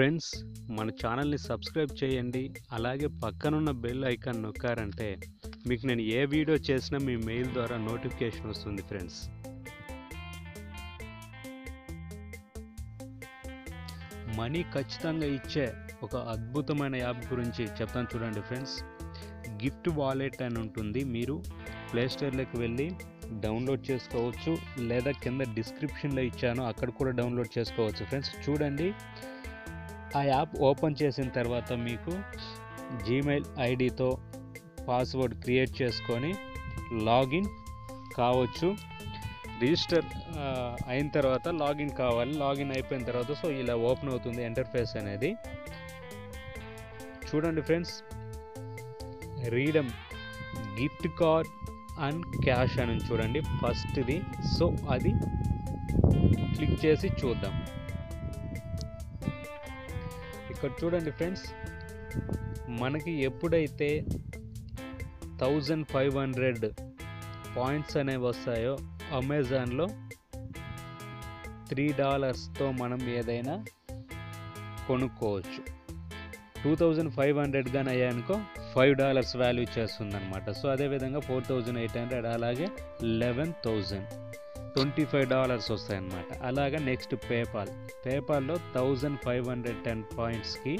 Friends మన ఛానల్ని subscribe చేయండి. అలాగే పక్కనున్న బెల్ ఐకాన్ నొక్కారంటే మీకు నేను ఏ వీడియో చేసినా మీ మెయిల్ ద్వారా నోటిఫికేషన్ వస్తుంది ఫ్రెండ్స్. మనీ ఖచ్చితంగా ఇచ్చే ఒక అద్భుతమైన యాప్ గురించి చెప్తాను చూడండి ఫ్రెండ్స్. గిఫ్ట్ వాలెట్ అని ఉంటుంది. మీరు ప్లేస్టోర్లోకి వెళ్ళి డౌన్లోడ్ చేసుకోవచ్చు. లేదా కింద డిస్క్రిప్షన్లో ఇచ్చాను. అక్కడ కూడా డౌన్లోడ్ చేసుకోవచ్చు ఫ్రెండ్స్. చూడండి. ఆ యాప్ ఓపెన్ చేసిన తర్వాత మీకు జీమెయిల్ ఐడితో పాస్వర్డ్ క్రియేట్ చేసుకొని లాగిన్ కావచ్చు. రిజిస్టర్ అయిన తర్వాత లాగిన్ కావాలి. లాగిన్ అయిపోయిన తర్వాత సో ఇలా ఓపెన్ అవుతుంది ఇంటర్ఫేస్ అనేది. చూడండి friends redeem gift card and cash అని చూడండి. ఫస్ట్ది. సో అది క్లిక్ చేసి చూద్దాం. ఇక్కడ చూడండి ఫ్రెండ్స్ మనకి ఎప్పుడైతే థౌజండ్ ఫైవ్ హండ్రెడ్ పాయింట్స్ అనేవి వస్తాయో అమెజాన్లో త్రీ డాలర్స్తో మనం ఏదైనా కొనుక్కోవచ్చు. టూ థౌజండ్ ఫైవ్ హండ్రెడ్ కానీ అయ్యానుకో ఫైవ్ డాలర్స్ వాల్యూ చేస్తుంది అనమాట సో అదేవిధంగా ఫోర్ థౌజండ్ ఎయిట్ హండ్రెడ్ అలాగే eleven thousand. Twenty five dollars వస్తాయన్నమాట. అలాగా నెక్స్ట్ పేపాల్. పేపాల్లో థౌజండ్ ఫైవ్ హండ్రెడ్ టెన్ పాయింట్స్కి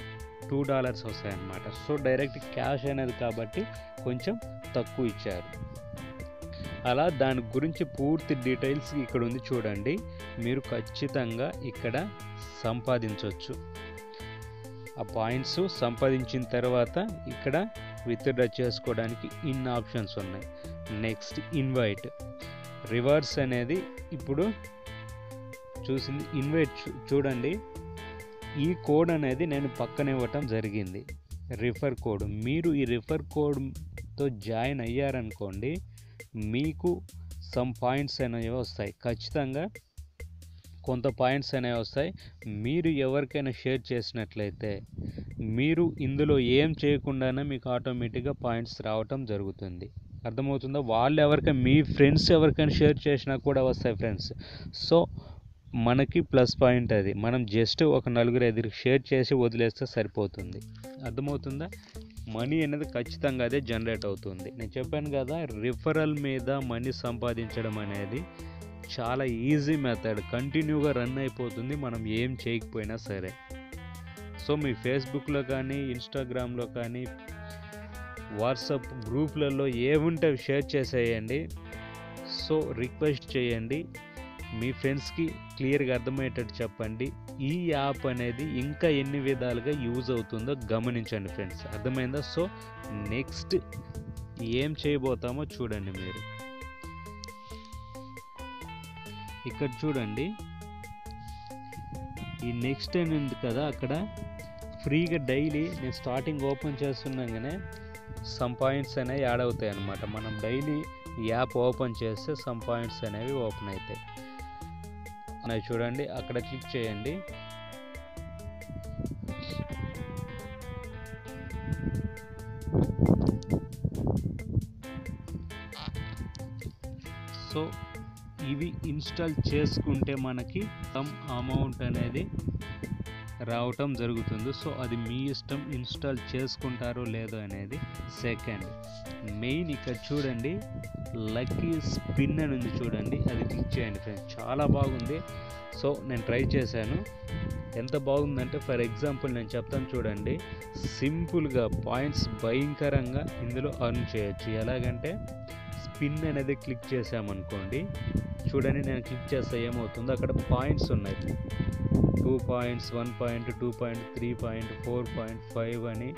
టూ డాలర్స్ వస్తాయన్నమాట. సో డైరెక్ట్ క్యాష్ అనేది కాబట్టి కొంచెం తక్కువ ఇచ్చారు. అలా దాని గురించి పూర్తి డీటెయిల్స్ ఇక్కడ ఉంది చూడండి. మీరు ఖచ్చితంగా ఇక్కడ సంపాదించవచ్చు ఆ పాయింట్స్ సంపాదించిన తర్వాత ఇక్కడ విత్డ్రా చేసుకోవడానికి ఇన్ ఆప్షన్స్ ఉన్నాయి. Next invite. రివర్స్ అనేది ఇప్పుడు చూసింది ఇన్వైట్ చూ- చూడండి. ఈ కోడ్ అనేది నేను పక్కన ఇవ్వటం జరిగింది రిఫర్ కోడ్. మీరు ఈ రిఫర్ కోడ్తో జాయిన్ అయ్యారనుకోండి మీకు సమ్ పాయింట్స్ అనేవి వస్తాయి. ఖచ్చితంగా కొంత పాయింట్స్ అనేవి వస్తాయి. మీరు ఎవరికైనా షేర్ చేసినట్లయితే మీరు ఇందులో ఏం చేయకుండానే మీకు ఆటోమేటిక్గా పాయింట్స్ రావటం జరుగుతుంది. అర్థమవుతుందా? వాళ్ళు ఎవరికైనా మీ ఫ్రెండ్స్ ఎవరికైనా షేర్ చేసినా కూడా వస్తాయి ఫ్రెండ్స్. సో మనకి ప్లస్ పాయింట్ అది. మనం జస్ట్ ఒక నలుగురు ఎదురు షేర్ చేసి వదిలేస్తే సరిపోతుంది. అర్థమవుతుందా? మనీ అనేది ఖచ్చితంగా అదే జనరేట్ అవుతుంది. నేను చెప్పాను కదా రిఫరల్ మీద మనీ సంపాదించడం అనేది చాలా ఈజీ మెథడ్. కంటిన్యూగా రన్ అయిపోతుంది. మనం ఏం చేయకపోయినా సరే. సో మీ ఫేస్బుక్లో కానీ ఇన్స్టాగ్రామ్లో కానీ వాట్సాప్ గ్రూప్లలో ఏముంటే షేర్ చేసేయండి. సో రిక్వెస్ట్ చేయండి. మీ ఫ్రెండ్స్కి క్లియర్గా అర్థమయ్యేటట్టు చెప్పండి. ఈ యాప్ అనేది ఇంకా ఎన్ని విధాలుగా యూజ్ అవుతుందో గమనించండి ఫ్రెండ్స్. అర్థమైందా? సో నెక్స్ట్ ఏం చేయబోతామో చూడండి మీరు. ఇక్కడ చూడండి. ఈ నెక్స్ట్ అని ఉంది కదా? అక్కడ ఫ్రీగా డైలీ నేను స్టార్టింగ్ ఓపెన్ చేస్తున్నాగానే సమ్ పాయింట్స్ అనేవి యాడ్ అవుతాయి అన్నమాట. మనం డైలీ యాప్ ఓపెన్ చేస్తే సమ్ పాయింట్స్ అనేవి ఓపెన్ అవుతాయి అవి చూడండి అక్కడ క్లిక్ చేయండి. సో ఇవి ఇన్స్టాల్ చేసుకుంటే మనకి సమ్ అమౌంట్ అనేది రావటం జరుగుతుంది. సో అది మీ ఇష్టం ఇన్స్టాల్ చేసుకుంటారో లేదో అనేది సెకండ్. మెయిన్ ఇక్కడ చూడండి లక్కీ స్పిన్ అని ఉంది చూడండి అది క్లిక్ చేయండి ఫ్రెండ్స్. చాలా బాగుంది. సో నేను ట్రై చేశాను. ఎంత బాగుందంటే ఫర్ ఎగ్జాంపుల్ నేను చెప్తాను చూడండి సింపుల్గా పాయింట్స్ భయంకరంగా ఇందులో అర్న్ చేయొచ్చు. ఎలాగంటే స్పిన్ అనేది క్లిక్ చేసామనుకోండి చూడండి నేను క్లిక్ చేస్తే ఏమవుతుందో. అక్కడ పాయింట్స్ ఉన్నాయి. Two points one point two point three point four point five అని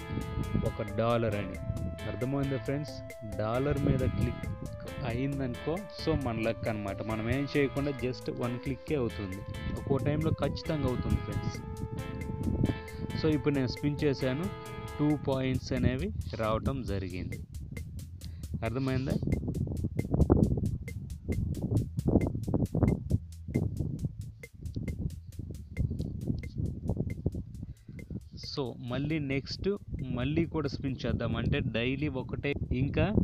ఒక డాలర్ అని. అర్థమైందా ఫ్రెండ్స్? డాలర్ మీద క్లిక్ అయిందనుకో సో మన లక్ అనమాట మనం ఏం చేయకుండా జస్ట్ వన్ క్లిక్కే అవుతుంది. ఒక్కో టైంలో ఖచ్చితంగా అవుతుంది ఫ్రెండ్స్. సో ఇప్పుడు నేను స్పిన్ చేశాను. టూ పాయింట్స్ అనేవి రావటం జరిగింది. అర్థమైందా? సో మళ్ళీ నెక్స్ట్ మళ్ళీ కూడా స్పిన్ చేద్దాం. అంటే డైలీ ఒకటే. ఇంకా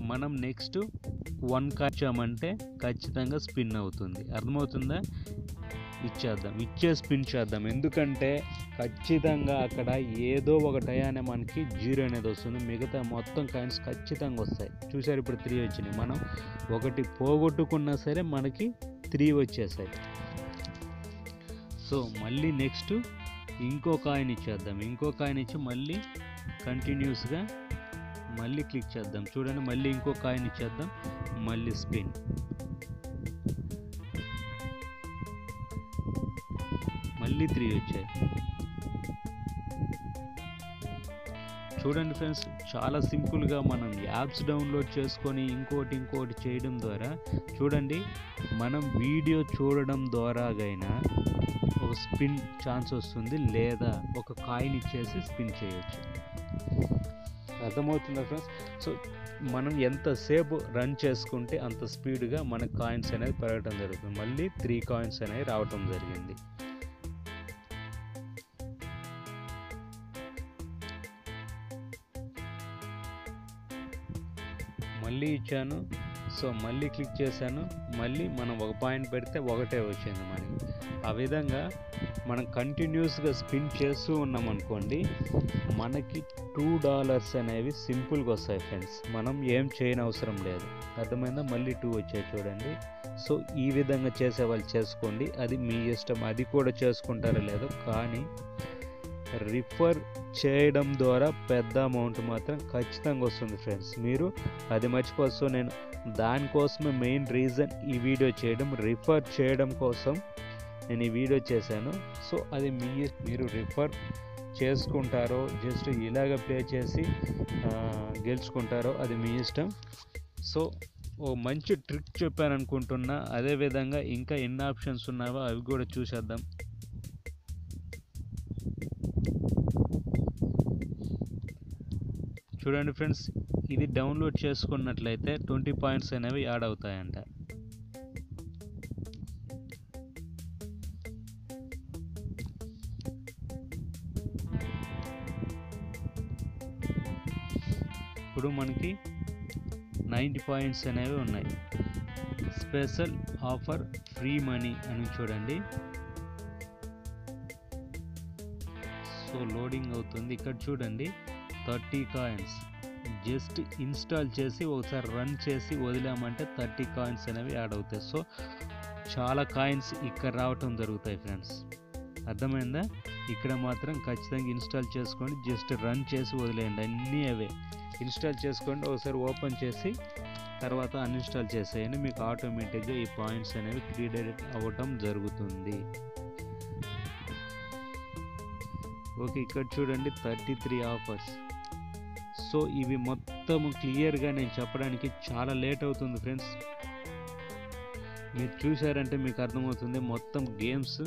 మనం నెక్స్ట్ వన్ కాచామంటే ఖచ్చితంగా స్పిన్ అవుతుంది. అర్థమవుతుందా? ఇచ్చేద్దాం. ఇచ్చే స్పిన్ చేద్దాం. ఎందుకంటే ఖచ్చితంగా అక్కడ ఏదో ఒక టయానే మనకి జీరో అనేది వస్తుంది. మిగతా మొత్తం కాయిన్స్ ఖచ్చితంగా వస్తాయి. చూసారు ఇప్పుడు త్రీ వచ్చినాయి. మనం ఒకటి పోగొట్టుకున్నా సరే మనకి త్రీ వచ్చేసాయి సో మళ్ళీ నెక్స్ట్ ఇంకో కాయిన్ ఇచ్చేద్దాం. ఇంకో కాయిన్ ఇచ్చి మళ్ళీ కంటిన్యూస్గా మళ్ళీ క్లిక్ చేద్దాం. చూడండి మళ్ళీ ఇంకో కాయిన్ ఇచ్చేద్దాం. మళ్ళీ స్పిన్ మళ్ళీ త్రీ వచ్చాయి. చూడండి ఫ్రెండ్స్ చాలా సింపుల్గా మనం యాప్స్ డౌన్లోడ్ చేసుకొని ఇంకోటి ఇంకోటి చేయడం ద్వారా చూడండి మనం వీడియో చూడడం ద్వారాగైనా ఒక స్పిన్ ఛాన్స్ వస్తుంది లేదా ఒక కాయిన్ ఇచ్చేసి స్పిన్ చేయొచ్చు. అర్థమవుతుందా ఫ్రెండ్స్? సో మనం ఎంతసేపు రన్ చేసుకుంటే అంత స్పీడ్గా మన కాయిన్స్ అనేది పెరగడం జరుగుతుంది. మళ్ళీ త్రీ కాయిన్స్ అనేవి రావటం జరిగింది. మళ్ళీ ఇచ్చాను. సో మళ్ళీ క్లిక్ చేశాను. మళ్ళీ మనం ఒక పాయింట్ పెడితే ఒకటే వచ్చింది మనకి ఆ విధంగా మనం కంటిన్యూస్గా స్పిన్ చేస్తూ ఉన్నాం అనుకోండి మనకి టూ డాలర్స్ అనేవి సింపుల్గా వస్తాయి ఫ్రెండ్స్ మనం ఏం చేయని అవసరం లేదు. అర్థమైందా? మళ్ళీ టూ వచ్చాయి చూడండి. సో ఈ విధంగా చేసే వాళ్ళు చేసుకోండి. అది మీ ఇష్టం. అది కూడా చేసుకుంటారో లేదో కానీ రిఫర్ చేయడం ద్వారా పెద్ద అమౌంట్ మాత్రం ఖచ్చితంగా వస్తుంది ఫ్రెండ్స్ మీరు అది మర్చిపోవచ్చు. నేను దానికోసమే మెయిన్ రీజన్ ఈ వీడియో చేయడం రిఫర్ చేయడం కోసం నేను ఈ వీడియో చేశాను. సో అది మీ మీరు రిఫర్ చేసుకుంటారో జస్ట్ ఇలాగ ప్లే చేసి గెలుచుకుంటారో అది మీ ఇష్టం. సో ఓ మంచి ట్రిక్ చెప్పాను అనుకుంటున్నా. అదేవిధంగా ఇంకా ఎన్ని ఆప్షన్స్ ఉన్నావో అవి కూడా చూసేద్దాం. చూడండి ఫ్రెండ్స్ ఇది డౌన్లోడ్ చేసుకున్నట్లయితే ట్వంటీ పాయింట్స్ అనేవి యాడ్ అవుతాయంట. ఇప్పుడు మనకి నైంటీ పాయింట్స్ అనేవి ఉన్నాయి. స్పెషల్ ఆఫర్ ఫ్రీ మనీ అని చూడండి. సో లోడింగ్ అవుతుంది. ఇక్కడ చూడండి. Thirty coins. జస్ట్ ఇన్స్టాల్ చేసి ఒకసారి రన్ చేసి వదిలామంటే థర్టీ కాయిన్స్ అనేవి యాడ్ అవుతాయి. సో చాలా కాయిన్స్ ఇక్కడ రావటం జరుగుతాయి ఫ్రెండ్స్. అర్థమైందా? ఇక్కడ మాత్రం ఖచ్చితంగా ఇన్స్టాల్ చేసుకోండి. జస్ట్ రన్ చేసి వదిలేయండి. అన్నీ అవే. ఇన్స్టాల్ చేసుకోండి. ఒకసారి ఓపెన్ చేసి తర్వాత అన్ఇన్స్టాల్ చేసేయండి. మీకు ఆటోమేటిక్గా ఈ పాయింట్స్ అనేవి క్రియేట్ అవ్వటం జరుగుతుంది. ఓకే ఇక్కడ చూడండి. Thirty three offers. సో ఇవి మొత్తం క్లియర్గా నేను చెప్పడానికి చాలా లేట్ అవుతుంది ఫ్రెండ్స్. మీరు చూసారంటే మీకు అర్థమవుతుంది మొత్తం గేమ్స్.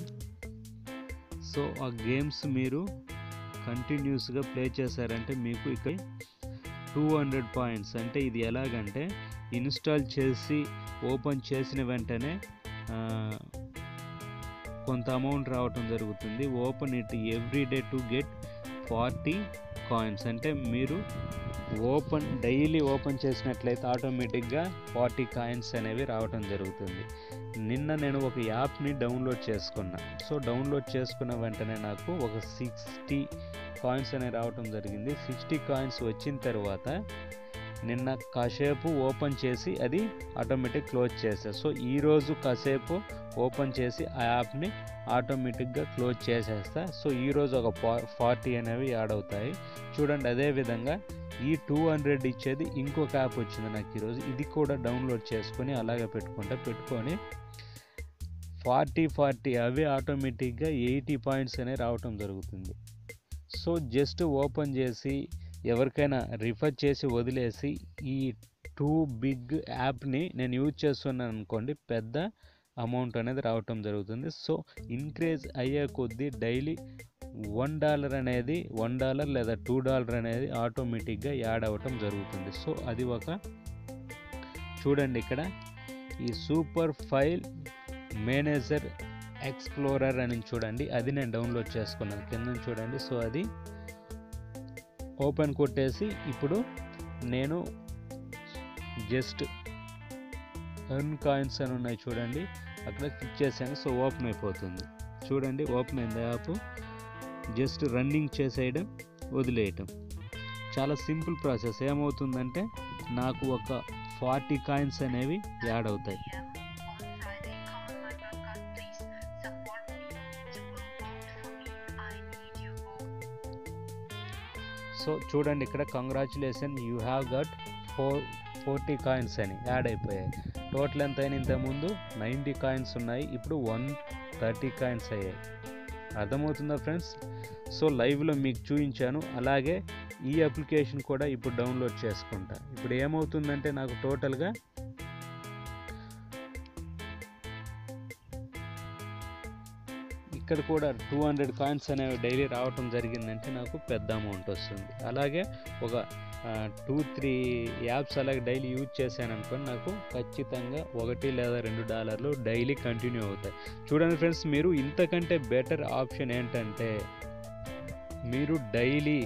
సో ఆ గేమ్స్ మీరు కంటిన్యూస్గా ప్లే చేశారంటే మీకు ఇక్కడ టూ హండ్రెడ్ పాయింట్స్. అంటే ఇది ఎలాగంటే ఇన్స్టాల్ చేసి ఓపెన్ చేసిన వెంటనే కొంత అమౌంట్ రావటం జరుగుతుంది. Open it every day to get forty coins. అంటే మీరు ఓపెన్ డైలీ ఓపెన్ చేసినట్లయితే ఆటోమేటిక్గా ఫార్టీ కాయిన్స్ అనేవి రావటం జరుగుతుంది. నిన్న నేను ఒక యాప్ని డౌన్లోడ్ చేసుకున్నా. సో డౌన్లోడ్ చేసుకున్న వెంటనే నాకు ఒక సిక్స్టీ కాయిన్స్ అనేవి రావటం జరిగింది. సిక్స్టీ కాయిన్స్ వచ్చిన తర్వాత నిన్న కాసేపు ఓపెన్ చేసి అది ఆటోమేటిక్ క్లోజ్ చేసా. సో ఈరోజు కాసేపు ఓపెన్ చేసి ఆ యాప్ని ఆటోమేటిక్గా క్లోజ్ చేసేస్తా. సో ఈరోజు ఒక ఫార్టీ అనేవి యాడ్ అవుతాయి. చూడండి అదే విధంగా ఈ టూ హండ్రెడ్ ఇచ్చేది ఇంకొక యాప్ వచ్చింది నాకు ఈరోజు. ఇది కూడా డౌన్లోడ్ చేసుకొని అలాగే పెట్టుకుంటా. పెట్టుకొని ఫార్టీ ఫార్టీ అవి ఆటోమేటిక్గా ఎయిటీ పాయింట్స్ అనేవి రావటం జరుగుతుంది. సో జస్ట్ ఓపెన్ చేసి ఎవరికైనా రిఫర్ చేసి వదిలేసి ఈ టూ బిగ్ యాప్ని నేను యూజ్ చేస్తున్నాను అనుకోండి పెద్ద అమౌంట్ అనేది రావటం జరుగుతుంది. సో ఇంక్రీజ్ అయ్యే కొద్దీ డైలీ వన్ డాలర్ అనేది వన్ డాలర్ లేదా టూ డాలర్ అనేది ఆటోమేటిక్గా యాడ్ అవ్వటం జరుగుతుంది. సో అది ఒక చూడండి ఇక్కడ. ఈ సూపర్ ఫైల్ మేనేజర్ ఎక్స్ప్లోరర్ అని చూడండి. అది నేను డౌన్లోడ్ చేసుకున్నాను. కింద చూడండి. సో అది ఓపెన్ కొట్టేసి ఇప్పుడు నేను జస్ట్ ఎర్న్ కాయిన్స్ అని ఉన్నాయి చూడండి. అక్కడ క్లిక్ చేశాను సో ఓపెన్ అయిపోతుంది. చూడండి ఓపెన్ అయింది యాప్. జస్ట్ రన్నింగ్ చేసేయడం వదిలేయటం. చాలా సింపుల్ ప్రాసెస్. ఏమవుతుందంటే నాకు ఒక ఫార్టీ కాయిన్స్ అనేవి యాడ్ అవుతాయి. సో చూడండి ఇక్కడ congratulation you have got four forty coins అని యాడ్ అయిపోయాయి. టోటల్ ఎంత అయిన ఇంతకుముందు నైంటీ కాయిన్స్ ఉన్నాయి ఇప్పుడు వన్ థర్టీ కాయిన్స్ అయ్యాయి. అర్థమవుతుందా ఫ్రెండ్స్ సో లైవ్లో మీకు చూపించాను అలాగే ఈ అప్లికేషన్ కూడా ఇప్పుడు డౌన్లోడ్ చేసుకుంటా. ఇప్పుడు ఏమవుతుందంటే నాకు టోటల్గా ఇక్కడ కూడా టూ హండ్రెడ్ కాయిన్స్ అనేవి డైలీ రావటం జరిగిందంటే నాకు పెద్ద అమౌంట్ వస్తుంది. అలాగే ఒక టూ త్రీ యాప్స్ అలాగే డైలీ యూజ్ చేశాను అనుకోని నాకు ఖచ్చితంగా ఒకటి లేదా రెండు డాలర్లు డైలీ కంటిన్యూ అవుతాయి. చూడండి ఫ్రెండ్స్ మీరు ఇంతకంటే బెటర్ ఆప్షన్ ఏంటంటే మీరు డైలీ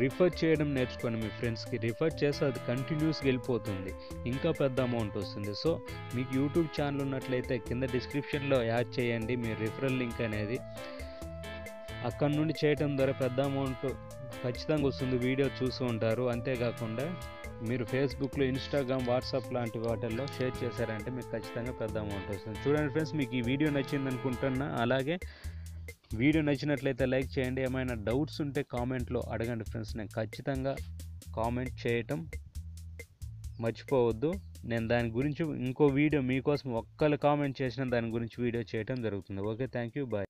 రిఫర్ చేయడం నేర్చుకోండి మీ ఫ్రెండ్స్కి. రిఫర్ చేస్తే అది కంటిన్యూస్గా వెళ్ళిపోతుంది. ఇంకా పెద్ద అమౌంట్ వస్తుంది. సో మీకు యూట్యూబ్ ఛానల్ ఉన్నట్లయితే కింద డిస్క్రిప్షన్లో యాడ్ చేయండి మీ రిఫరల్ లింక్ అనేది. అక్కడ నుండి చేయటం ద్వారా పెద్ద అమౌంట్ ఖచ్చితంగా వస్తుంది. వీడియో చూసి ఉంటారు. అంతేకాకుండా మీరు ఫేస్బుక్లో ఇన్స్టాగ్రామ్ వాట్సాప్ లాంటి వాటిల్లో షేర్ చేశారంటే మీకు ఖచ్చితంగా పెద్ద అమౌంట్ వస్తుంది. చూడండి ఫ్రెండ్స్ మీకు ఈ వీడియో నచ్చింది అనుకుంటున్నా అలాగే వీడియో నచ్చినట్లయితే లైక్ చేయండి. ఏమైనా డౌట్స్ ఉంటే కామెంట్లో అడగండి ఫ్రెండ్స్. నేను ఖచ్చితంగా కామెంట్ చేయటం మర్చిపోవద్దు. నేను దాని గురించి ఇంకో వీడియో మీకోసం ఒక్కరు కామెంట్ చేసిన దాని గురించి వీడియో చేయటం జరుగుతుంది. Okay thank you. బాయ్.